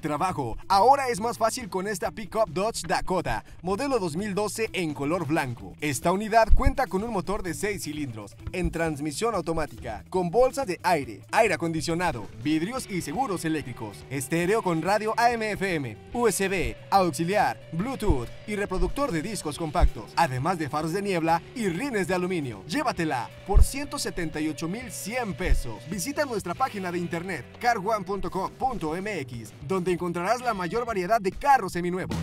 trabajo. Ahora es más fácil con esta pickup Dodge Dakota, modelo 2012 en color blanco. Esta unidad cuenta con un motor de 6 cilindros, en transmisión automática, con bolsas de aire, aire acondicionado, vidrios y seguros eléctricos, estéreo con radio AM/FM, USB, auxiliar, Bluetooth y reproductor de discos compactos, además de faros de niebla y rines de aluminio. Llévatela por 178,100 pesos. Visita nuestra página de internet carone.com.mx, donde encontrarás la mayor variedad de carros seminuevos.